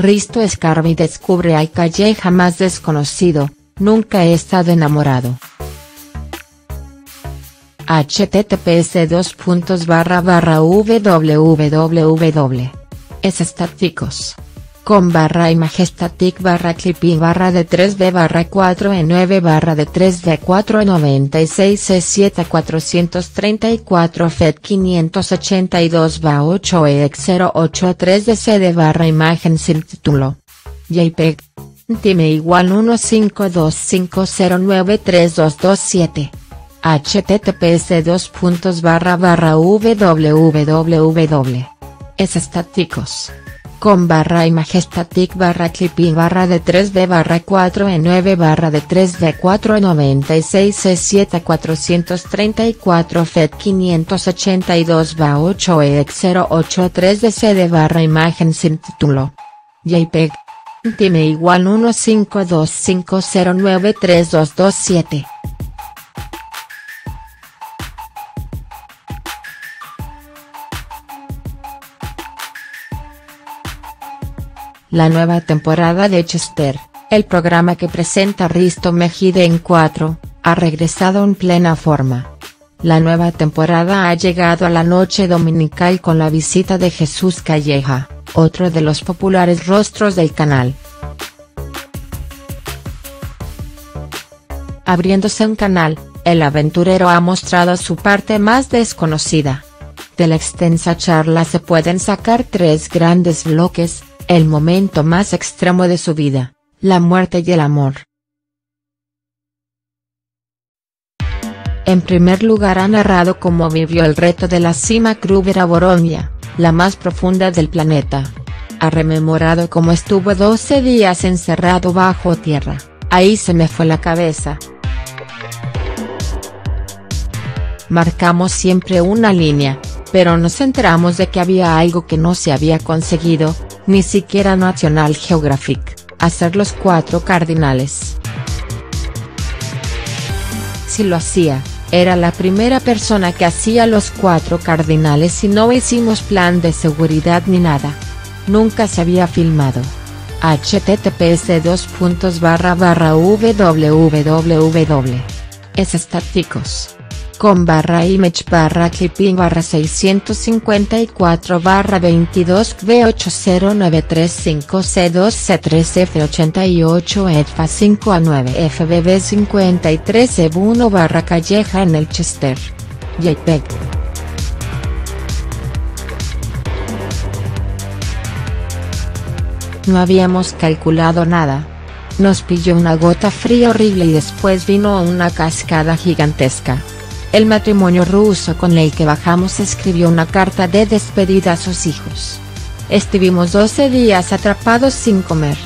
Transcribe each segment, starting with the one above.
Risto Scarby descubre al calle jamás desconocido, nunca he estado enamorado. https dos barra barra. Es estáticos con barra y majestatic barra clipping barra de 3b barra 4 e 9 barra de 3d 4 96 e 7 434 FED 582 va 8 ex 083 DC de barra imagen sin título. JPEG. Time igual 15250932227. https dos puntos barra barra www. Es estáticos con barra majestatic barra clipping barra de 3D barra 4 e 9 barra de 3D 496 e 7 434 FED 582 va 8 EX 083 DC de barra imagen sin título. JPEG. Time igual 15250932227. La nueva temporada de Chester, el programa que presenta Risto Mejide en 4, ha regresado en plena forma. La nueva temporada ha llegado a la noche dominical con la visita de Jesús Calleja, otro de los populares rostros del canal. Abriéndose un canal, el aventurero ha mostrado su parte más desconocida. De la extensa charla se pueden sacar tres grandes bloques, el momento más extremo de su vida, la muerte y el amor. En primer lugar ha narrado cómo vivió el reto de la cima Kruger Boronia, la más profunda del planeta. Ha rememorado cómo estuvo 12 días encerrado bajo tierra, ahí se me fue la cabeza. Marcamos siempre una línea, pero nos enteramos de que había algo que no se había conseguido, ni siquiera National Geographic, hacer los cuatro cardinales. Si lo hacía, era la primera persona que hacía los cuatro cardinales y no hicimos plan de seguridad ni nada. Nunca se había filmado. https dos puntos barra barra www. Es estáticos con barra image barra clipping barra 654 barra 22 V809335 C2C3 F88 EDFA 5 a 9 FBB 53 EB1 barra calleja en el Chester. JPEG. No habíamos calculado nada. Nos pilló una gota fría horrible y después vino una cascada gigantesca. El matrimonio ruso con el que bajamos escribió una carta de despedida a sus hijos. Estuvimos 12 días atrapados sin comer.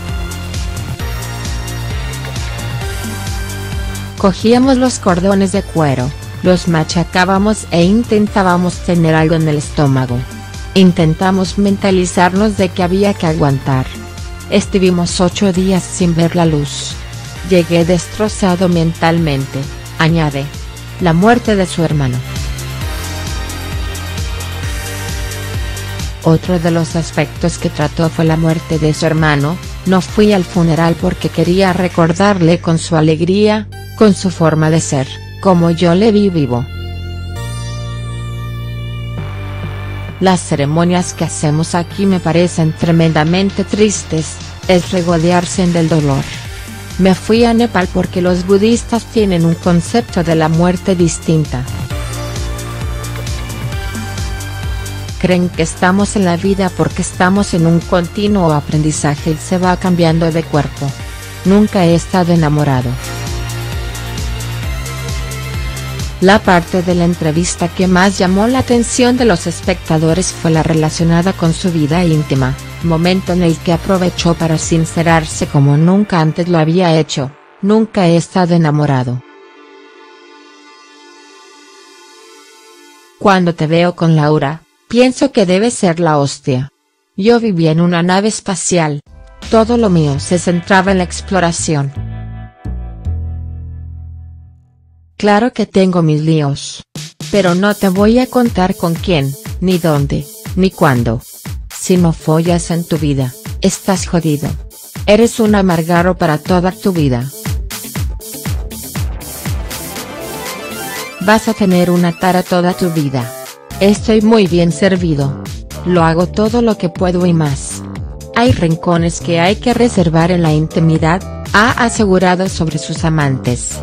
Cogíamos los cordones de cuero, los machacábamos e intentábamos tener algo en el estómago. Intentamos mentalizarnos de que había que aguantar. Estuvimos ocho días sin ver la luz. Llegué destrozado mentalmente, añade la muerte de su hermano. Otro de los aspectos que trató fue la muerte de su hermano, no fui al funeral porque quería recordarle con su alegría, con su forma de ser, como yo le vi vivo. Las ceremonias que hacemos aquí me parecen tremendamente tristes, es regodearse del dolor. Me fui a Nepal porque los budistas tienen un concepto de la muerte distinta. Creen que estamos en la vida porque estamos en un continuo aprendizaje y se va cambiando de cuerpo. Nunca he estado enamorado. La parte de la entrevista que más llamó la atención de los espectadores fue la relacionada con su vida íntima momento en el que aprovechó para sincerarse como nunca antes lo había hecho, nunca he estado enamorado. Cuando te veo con Laura, pienso que debe ser la hostia. Yo vivía en una nave espacial. Todo lo mío se centraba en la exploración. Claro que tengo mis líos. Pero no te voy a contar con quién, ni dónde, ni cuándo. Si no follas en tu vida, Estás jodido. Eres un amargaro para toda tu vida. Vas a tener una tara toda tu vida. Estoy muy bien servido. Lo hago todo lo que puedo y más. Hay rincones que hay que reservar en la intimidad, ha asegurado sobre sus amantes.